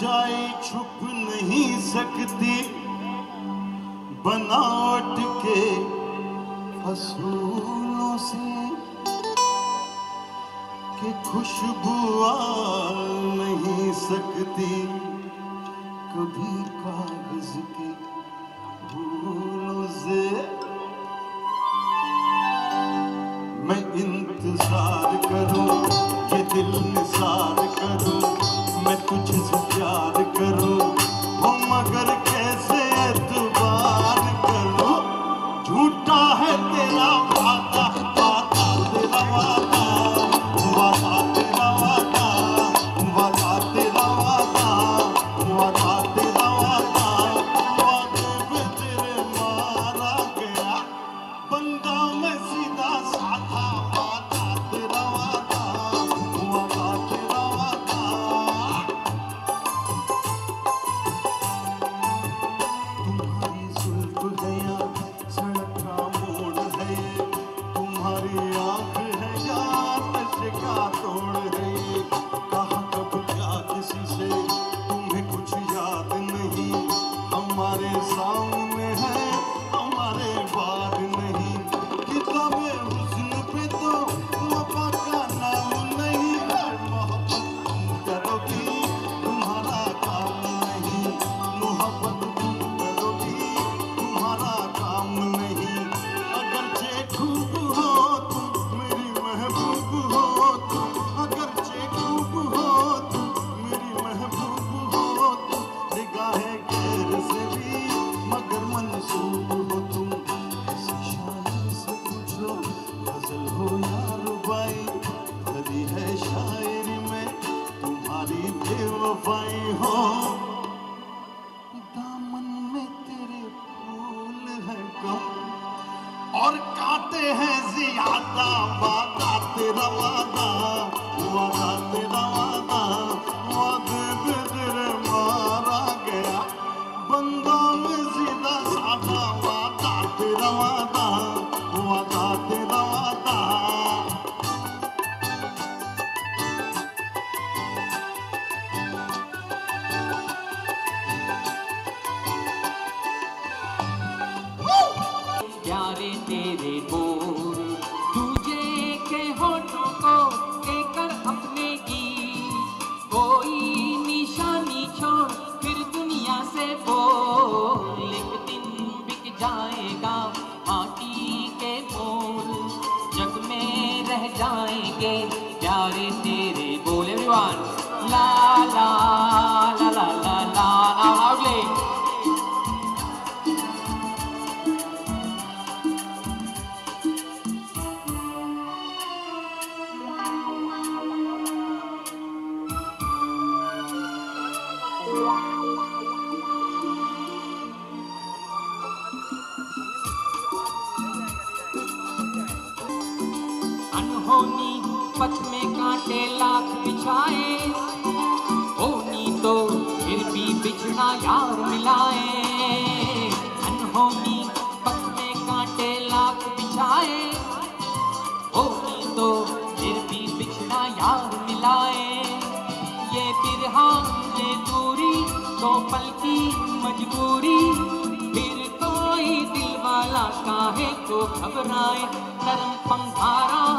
सच्चाई छुप नहीं सकती। बनावट के फसूलों से कि खुशबू नहीं सकती। कभी कागज़ के जाएँगे प्यारे तेरे बोले विवान। ला ला पूरी। फिर कोई दिल वाला काहे को घबराए? धर्म पंखारा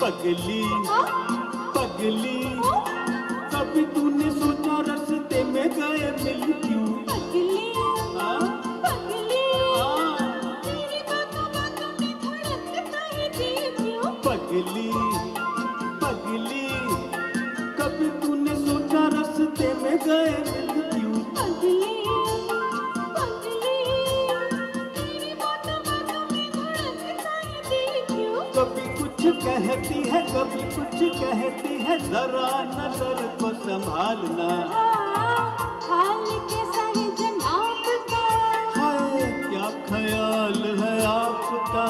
पगली हाँ? पगली। हाँ? कभी तूने सोचा रस्ते में गए मिली। सोच कहती है जरा नज़र को संभालना। हाल के जन आपका। है क्या ख्याल है आपका?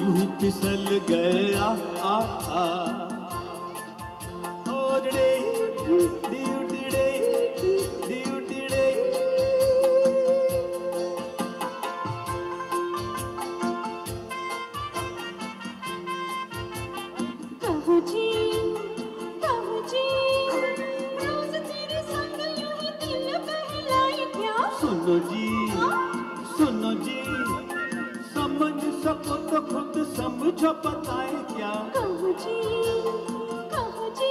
यूँ तो फिसल गया? आ, आ, आ। बताए क्या? कहो जी कहो जी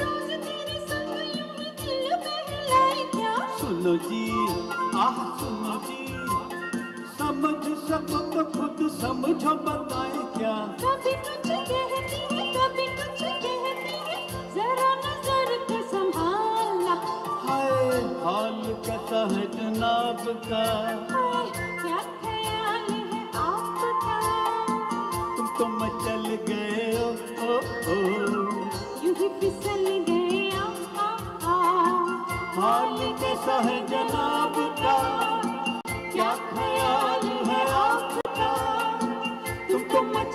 रोज तेरे संग यूँ दिल बहलाए क्या? सुनो जी आह सुनो जी समझ सको तो खुद समझो बताए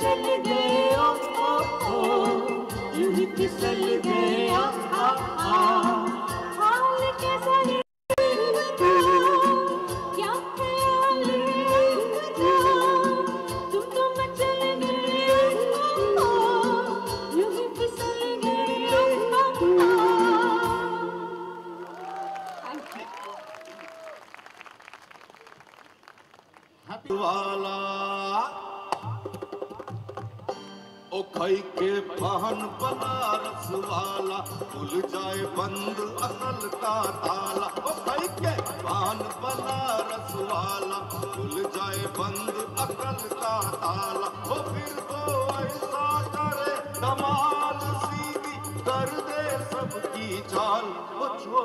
फिसल गया यूँ ही फिसल गया बंद अकल का ताला, ओ भाई के बहन बनारस वाला। खुल जाए बंद असल का ताला, ओ फिर तो ऐसा करे कमाल सीधी कर दे सबकी चाल। ओ छोरा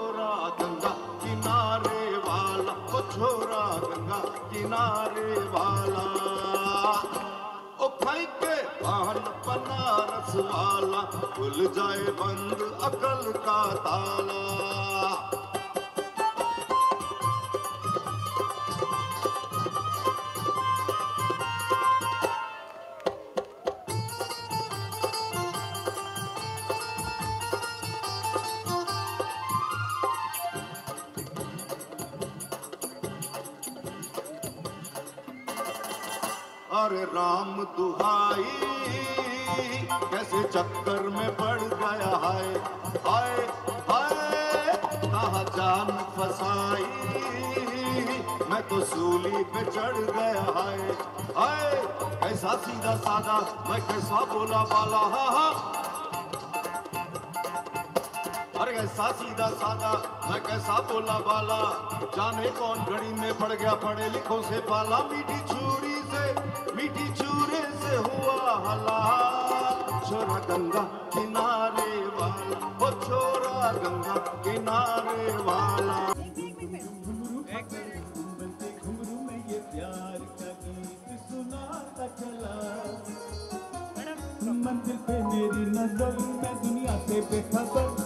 वाला खुल जाए बंद अकल का ताला। अरे राम दुहाई कैसे चक्कर में पड़ गया है हाय हाय। कहा जान फसाई? मैं तो सूली पे चढ़ गया है हाय। कैसा सीधा साधा, मैं कैसा बोला बाला हा हा। अरे कैसा सीधा साधा, मैं कैसा बोला बाला जाने कौन घड़ी में पड़ गया पढ़े लिखों से पाला। मीठी छुरी से, मीठी चूरे से हुआ हलाल छोरा गंगा किनारे वाला छोरा गंगा किनारे वाला में ये प्यार मंदिर पे मेरी नज़र मैं दुनिया से बेखबर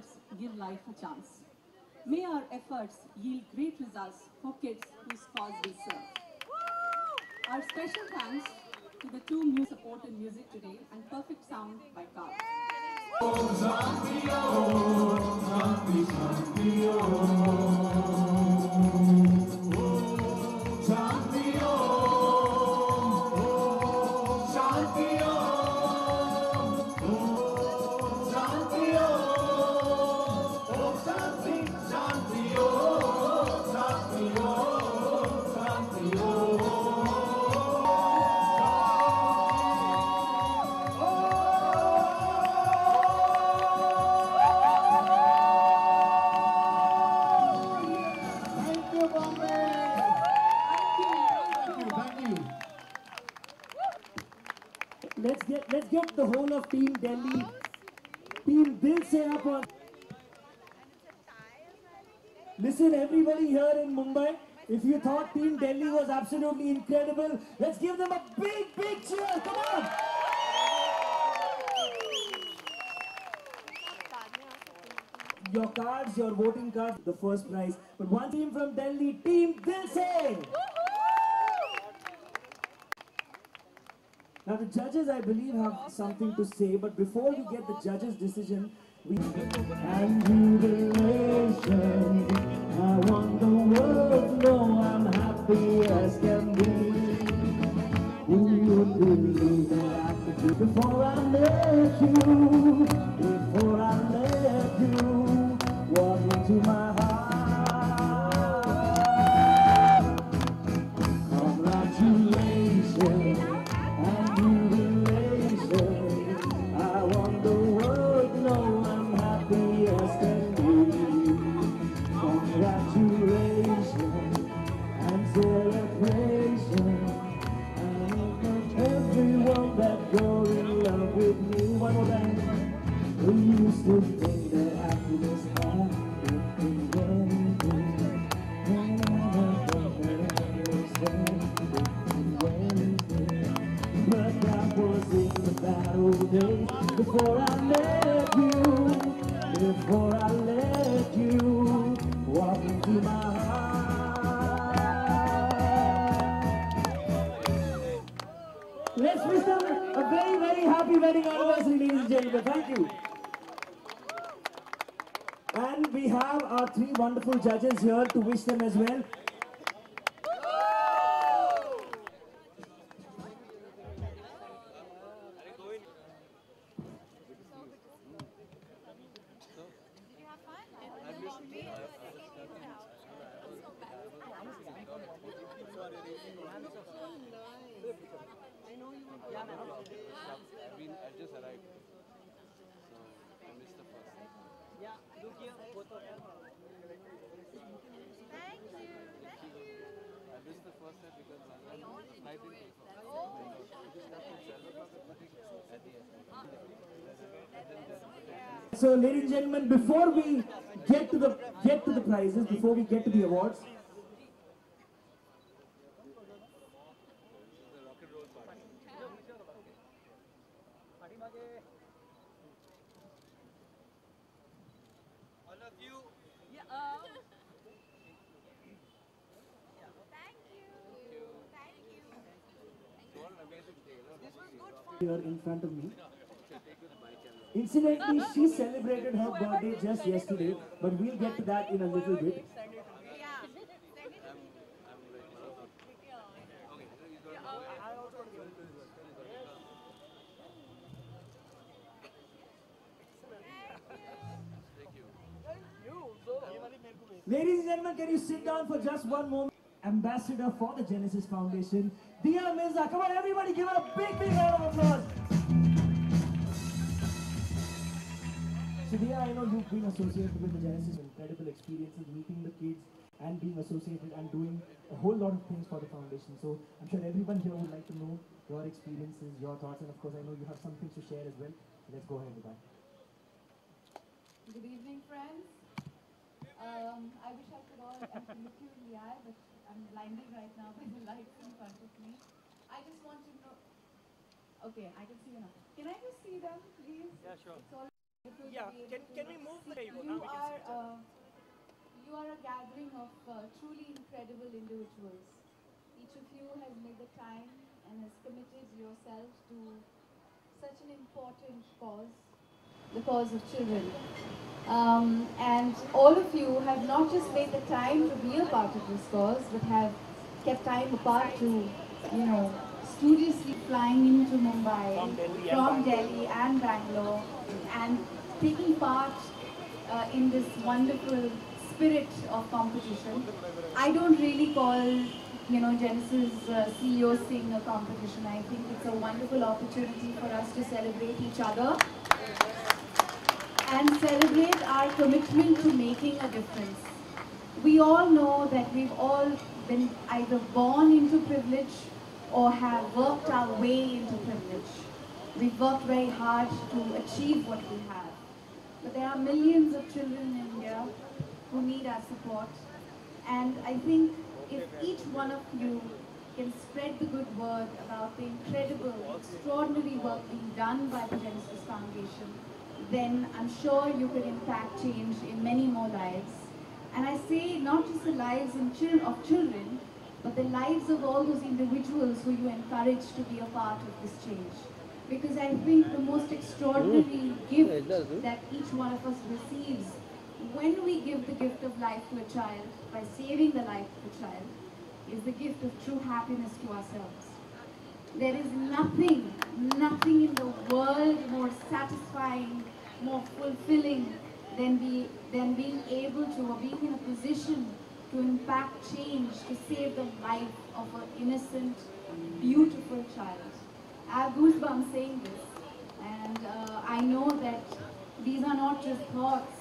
towards Give Life a Chance. May our efforts yield great results for kids whose cause we serve. Our special thanks to the two new support in music today and perfect sound by Carl. Shanti of Team Delhi, Team Dil Se up. Listen, everybody here in Mumbai, if you thought Team Delhi was absolutely incredible, let's give them a big, big cheer. Come on. Your cards, your voting cards, the first prize. But one team from Delhi, Team Dil Se. Now the judges, I believe, have something to say. But before we get the judges' decision, we and jubilation. I want the world to know I'm happy as can be. Would believe that I could do before I met you? Thank you. And we have our three wonderful judges here to wish them as well. So, gentlemen, before we get to the get to the prizes, before we get to the awards, here in front of me. Incidentally, she celebrated her birthday just yesterday, but we'll get to that in a little bit. Ladies and gentlemen, can you sit down for just one moment? Ambassador for the Genesis Foundation, Dia Mirza. Come on, everybody, give her a big, big round of applause. So, Dia, I know you've been associated with the Genesis, incredible experiences, meeting the kids and being associated and doing a whole lot of things for the foundation. So, I'm sure everyone here would like to know your experiences, your thoughts, and of course, I know you have some things to share as well. Let's go ahead with that. Good evening, friends. Um, I wish I could all I could look you in the eye, but I'm blinded right now by the lights in front of me. I just want to know. Okay, I can see you now. Can I just see them, please? Yeah, sure. It's all wonderful to Yeah, can, can we move the table? You are uh, you are a gathering of uh, truly incredible individuals. Each of you has made the time and has committed yourselves to such an important cause, the cause of children. Um, and all of you have not just made the time to be a part of this cause, but have kept time apart to, you know, studiously flying into Mumbai From Delhi and from Bangalore. Delhi and Bangalore and taking part uh, in this wonderful spirit of competition. I don't really call, you know, Genesis uh, CEO Sing a competition. I think it's a wonderful opportunity for us to celebrate each other and celebrate our commitment to making a difference. We all know that we've all been either born into privilege or have worked our way into privilege. We've worked very hard to achieve what we have. But there are millions of children in India who need our support. And I think if each one of you can spread the good word about the incredible, extraordinary work being done by the Genesis Foundation, then I'm sure you can impact change in many more lives. And I say not just the lives in chil- of children, but the lives of all those individuals who you encourage to be a part of this change. Because I think the most extraordinary hmm. gift that each one of us receives when we give the gift of life to a child by saving the life of a child is the gift of true happiness to ourselves. There is nothing, nothing in the world more satisfying, more fulfilling than, be, than being able to or being in a position to impact change, to save the life of an innocent, beautiful child. I have goosebumps saying this, and uh, I know that these are not just thoughts,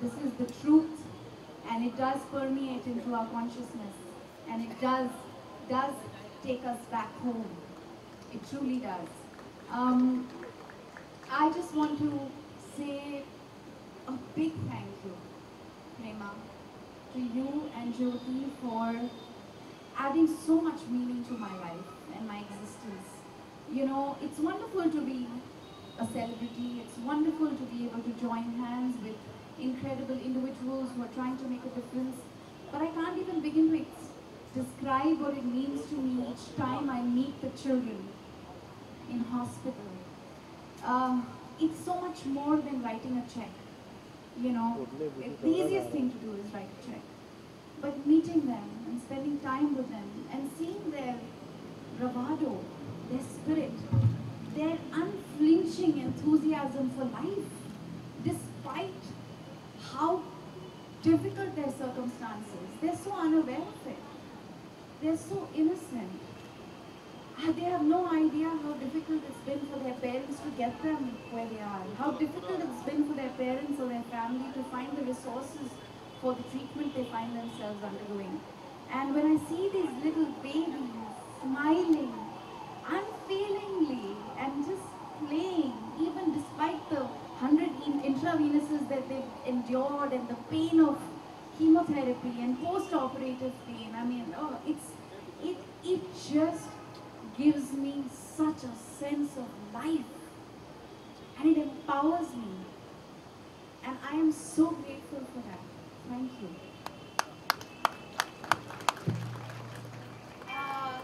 this is the truth, and it does permeate into our consciousness, and it does, does take us back home. It truly does. Um, I just want to say a big thank you, Prema, to you and Jyoti for adding so much meaning to my life and my existence. You know, it's wonderful to be a celebrity. It's wonderful to be able to join hands with incredible individuals who are trying to make a difference. But I can't even begin to describe what it means to me each time I meet the children in hospital. Um, it's so much more than writing a check. You know, the easiest thing to do is write a check. But meeting them and spending time with them and seeing their bravado, their spirit, their unflinching enthusiasm for life, despite how difficult their circumstances, they're so unaware of it. They're so innocent. Ah, They have no idea how difficult it's been for their parents to get them where they are. How difficult it's been for their parents or their family to find the resources for the treatment they find themselves undergoing. And when I see these little babies smiling unfailingly and just playing, even despite the hundred in- intravenous's that they've endured and the pain of chemotherapy and post-operative pain, I mean, oh, it's it it just gives me such a sense of life and it empowers me. And I am so grateful for that. Thank you. Uh,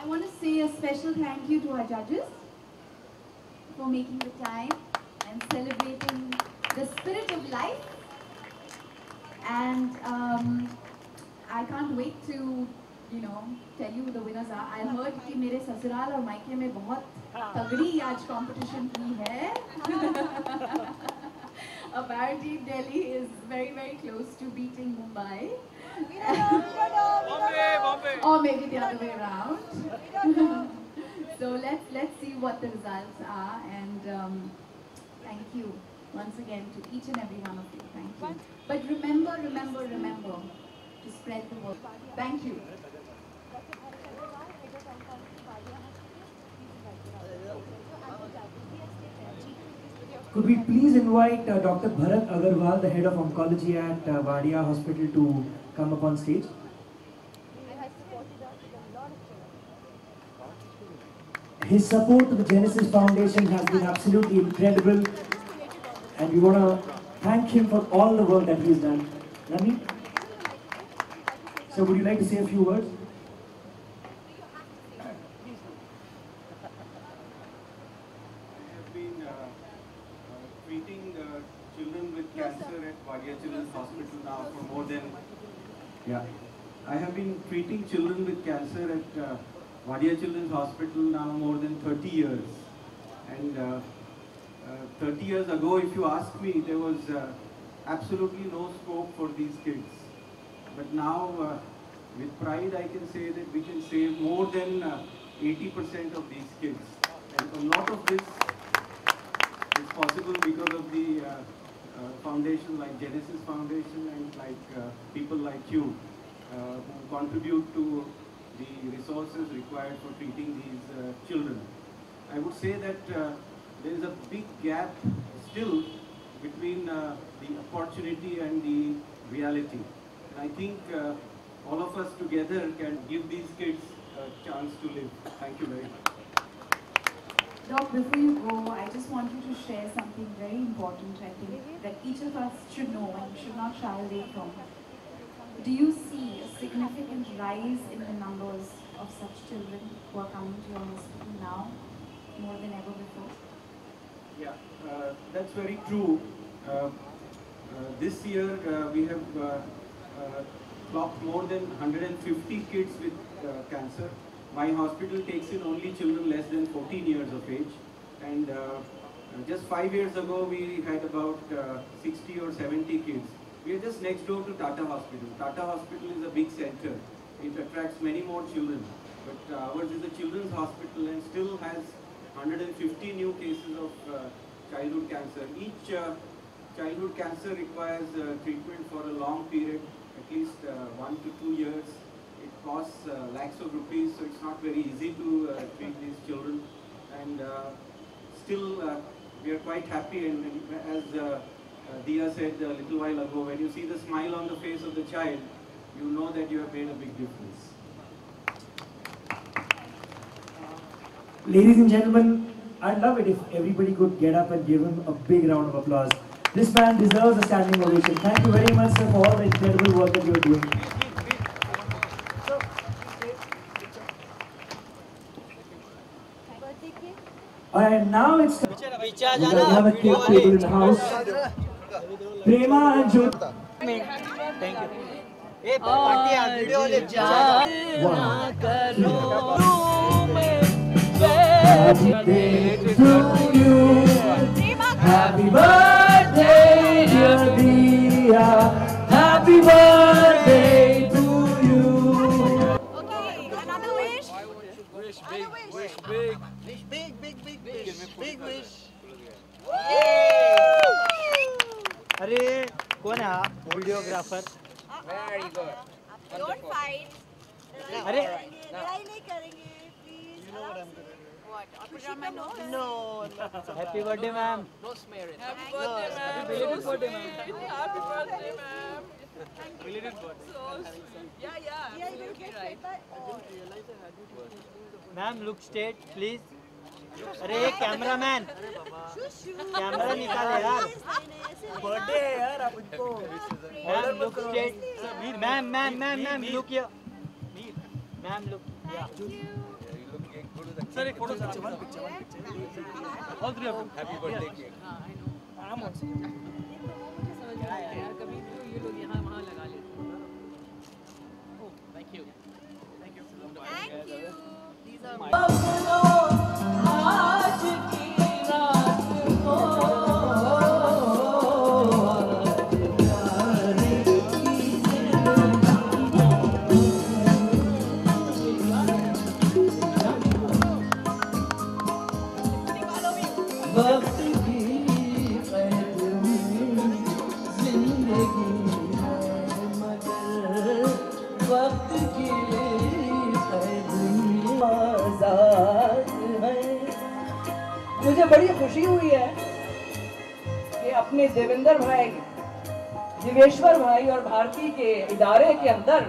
I want to say a special thank you to our judges for making the time and celebrating the spirit of life. And um, I can't wait to, you know, tell you who the winners are. I heard कि मेरे ससुराल और मायके में बहुत तगड़ी आज competition की है. Apparently Delhi is very very close to beating Mumbai. or maybe the other way around. so let's let's see what the results are and um, thank you once again to each and every one of you. Thank you. But remember, remember, remember to spread the word. Thank you. Could we please invite uh, Dr. Bharat Agarwal, the head of oncology at uh, Wadia Hospital, to come up on stage? His support to the Genesis Foundation has been absolutely incredible, and we want to thank him for all the work that he's done. Nani? So, would you like to say a few words? I have been uh, uh, treating uh, children with cancer at Wadia Children's Hospital now for more than yeah. I have been treating children with cancer at uh, Wadia Children's Hospital now more than 30 years. And uh, uh, 30 years ago, if you ask me, there was uh, absolutely no scope for these kids. But now, uh, with pride, I can say that we can save more than uh, 80% of these kids. And a lot of this is possible because of the uh, foundation like Genesis Foundation and like uh, people like you uh, who contribute to the resources required for treating these uh, children. I would say that uh, there is a big gap still between uh, the opportunity and the reality. And I think uh, all of us together can give these kids a chance to live. Thank you very much. Doc, before you go, I just want you to share something very important, I think, that each of us should know and should not shy away from. Do you see a significant rise in the numbers of such children who are coming to your hospital now, more than ever before? Yeah, uh, that's very true. Uh, uh, this year uh, we have uh, uh, clocked more than 150 kids with cancer. My hospital takes in only children less than 14 years of age. And just five years ago we had about uh, 60 or 70 kids. We are just next door to Tata Hospital. Tata Hospital is a big center. It attracts many more children. But uh, ours is a children's hospital and still has 150 new cases of uh, childhood cancer. Each uh, childhood cancer requires uh, treatment for a long period, at least uh, one to two years. It costs uh, lakhs of rupees, so it's not very easy to treat these children. And still, we are quite happy. And and as uh, uh, Dia said a little while ago, when you see the smile on the face of the child, you know that you have made a big difference. Ladies and gentlemen, I'd love it if everybody could get up and give him a big round of applause. This man deserves a standing ovation. Thank you very much, sir, for all the incredible work that you're doing. And now it's time. We got another cake table in the house. Prema and Jyoti. Happy birthday to you. Happy birthday, dear Dia. Happy birthday to you. Okay, another wish. Wish big, wish big. Wish big, big, big wish. Big wish. अरे कौन है आप? Videographer very good don't fight अरे लड़ाई नहीं करेंगे please you know what I am doing happy birthday ma'am ma'am look straight please अरे cameraman. Camera निकाले यार। बर्थडे है यार आप उनको। Ma'am look straight ma'am ma'am ma'am ma'am look here ma'am look sir एक photo sir one picture one picture all three of happy birthday cake I am also कभी तो ये लोग यहाँ वहाँ लगा लेते हैं। Thank you. Thank you. Thank you. These are के अंदर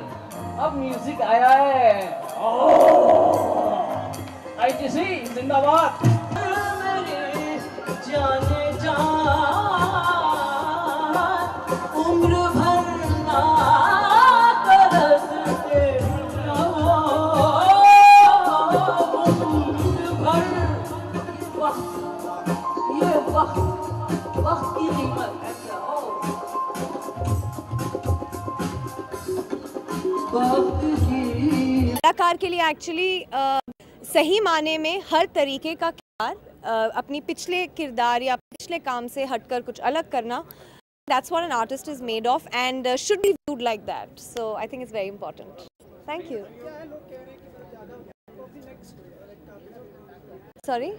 अब म्यूज़िक आया है। आईटीसी जिंदाबाद। जाने जा उम्र ये वक्त की कीमत कलाकार के लिए एक्चुअली सही माने में हर तरीके का किरदार अपनी पिछले किरदार या पिछले काम से हटकर कुछ अलग करना that's what an artist is made of and should be viewed like that so I think is very important thank you sorry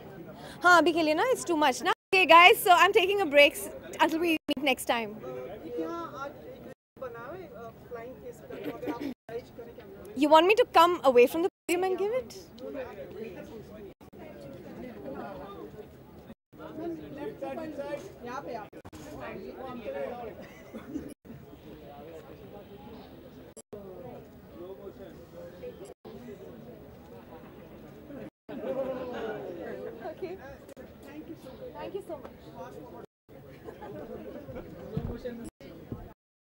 हाँ अभी के लिए ना इट्स टू मच ना? Okay guys so I am taking a break until we meet next time You want me to come away from the podium and give it? okay. Thank you so much. Thank you so much.